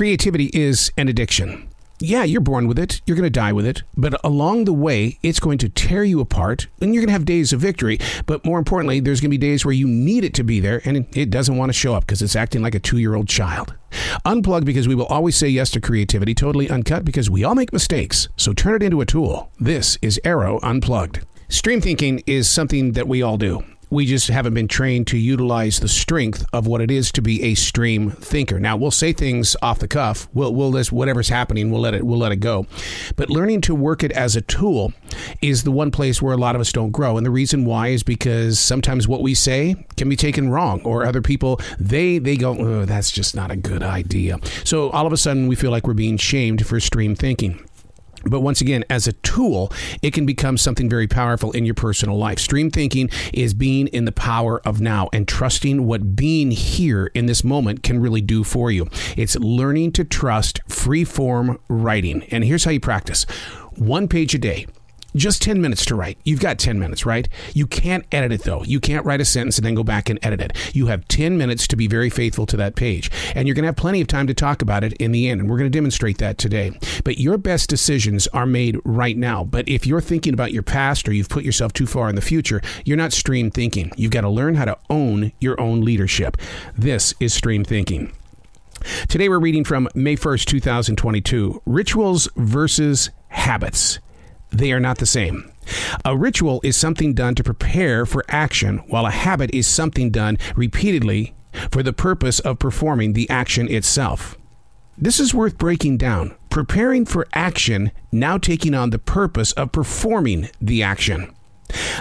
Creativity is an addiction. Yeah, you're born with it. You're going to die with it. But along the way, it's going to tear you apart and you're going to have days of victory. But more importantly, there's going to be days where you need it to be there and it doesn't want to show up because it's acting like a two year old child. Unplug because we will always say yes to creativity. Totally uncut because we all make mistakes. So turn it into a tool. This is Arroe Unplugged. Stream thinking is something that we all do we just haven't been trained to utilize the strength of what it is to be a stream thinker. Now we'll say things off the cuff. We'll we'll just whatever's happening, we'll let it we'll let it go. But learning to work it as a tool is the one place where a lot of us don't grow. And the reason why is because sometimes what we say can be taken wrong, or other people they they go, oh, that's just not a good idea. So all of a sudden we feel like we're being shamed for stream thinking. But once again, as a tool, it can become something very powerful in your personal life. Stream thinking is being in the power of now and trusting what being here in this moment can really do for you. It's learning to trust free form writing. And here's how you practice one page a day just 10 minutes to write. You've got 10 minutes, right? You can't edit it though. You can't write a sentence and then go back and edit it. You have 10 minutes to be very faithful to that page. And you're going to have plenty of time to talk about it in the end. And we're going to demonstrate that today. But your best decisions are made right now. But if you're thinking about your past or you've put yourself too far in the future, you're not stream thinking. You've got to learn how to own your own leadership. This is stream thinking. Today we're reading from May 1st, 2022 Rituals versus Habits they are not the same. A ritual is something done to prepare for action, while a habit is something done repeatedly for the purpose of performing the action itself. This is worth breaking down. Preparing for action, now taking on the purpose of performing the action.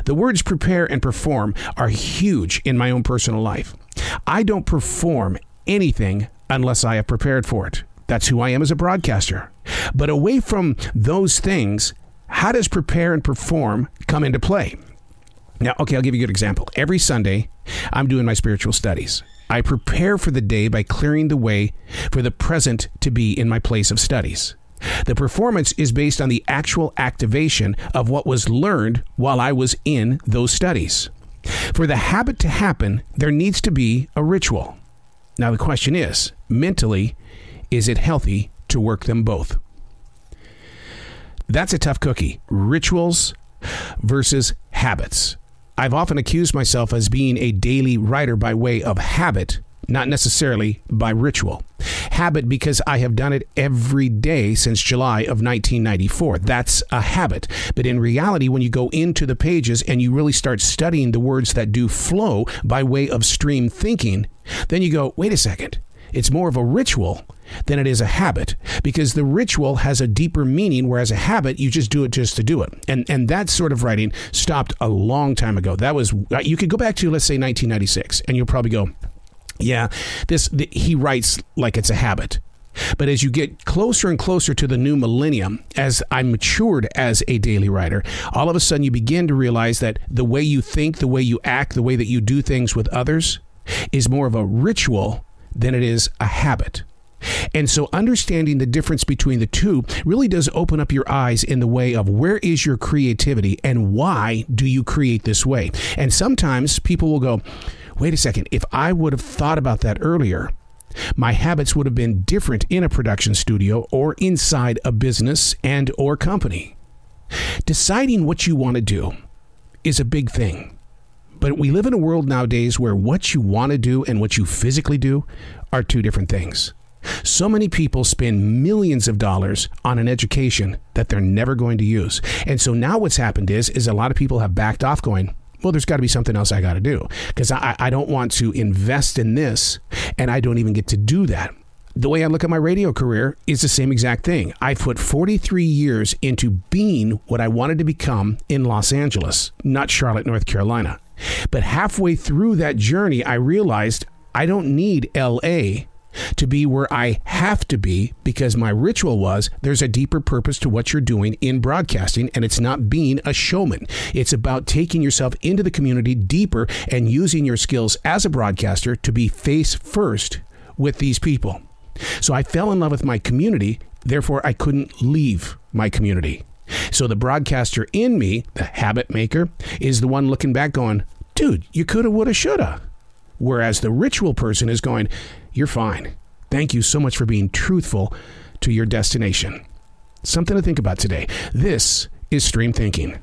The words prepare and perform are huge in my own personal life. I don't perform anything unless I have prepared for it. That's who I am as a broadcaster. But away from those things, how does prepare and perform come into play? Now, okay, I'll give you a good example. Every Sunday, I'm doing my spiritual studies. I prepare for the day by clearing the way for the present to be in my place of studies. The performance is based on the actual activation of what was learned while I was in those studies. For the habit to happen, there needs to be a ritual. Now, the question is mentally, is it healthy to work them both? That's a tough cookie. Rituals versus habits. I've often accused myself as being a daily writer by way of habit, not necessarily by ritual. Habit because I have done it every day since July of 1994. That's a habit. But in reality, when you go into the pages and you really start studying the words that do flow by way of stream thinking, then you go, wait a second. It's more of a ritual than it is a habit because the ritual has a deeper meaning whereas a habit you just do it just to do it. And and that sort of writing stopped a long time ago. That was uh, you could go back to let's say 1996 and you'll probably go yeah this the, he writes like it's a habit. But as you get closer and closer to the new millennium, as I matured as a daily writer, all of a sudden you begin to realize that the way you think, the way you act, the way that you do things with others is more of a ritual than it is a habit. And so understanding the difference between the two really does open up your eyes in the way of where is your creativity and why do you create this way? And sometimes people will go, wait a second, if I would have thought about that earlier, my habits would have been different in a production studio or inside a business and or company. Deciding what you want to do is a big thing. But we live in a world nowadays where what you want to do and what you physically do are two different things. So many people spend millions of dollars on an education that they're never going to use. And so now what's happened is is a lot of people have backed off going, well, there's got to be something else I got to do because I, I don't want to invest in this and I don't even get to do that. The way I look at my radio career is the same exact thing. I put 43 years into being what I wanted to become in Los Angeles, not Charlotte, North Carolina. But halfway through that journey, I realized I don't need LA to be where I have to be because my ritual was there's a deeper purpose to what you're doing in broadcasting, and it's not being a showman. It's about taking yourself into the community deeper and using your skills as a broadcaster to be face first with these people. So I fell in love with my community, therefore, I couldn't leave my community. So the broadcaster in me, the habit maker, is the one looking back going, dude, you coulda, woulda, shoulda. Whereas the ritual person is going, you're fine. Thank you so much for being truthful to your destination. Something to think about today. This is Stream Thinking.